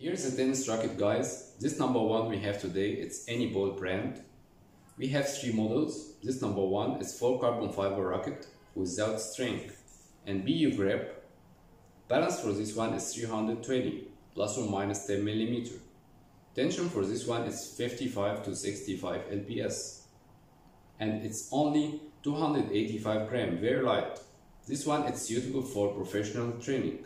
Here's the tennis racket guys. This number one we have today, it's any ball brand. We have three models. This number one is full carbon fiber racket without string and PU grip. Balance for this one is 320 plus or minus 10 millimeter. Tension for this one is 55 to 65 lbs and it's only 285 gram, very light. This one is suitable for professional training.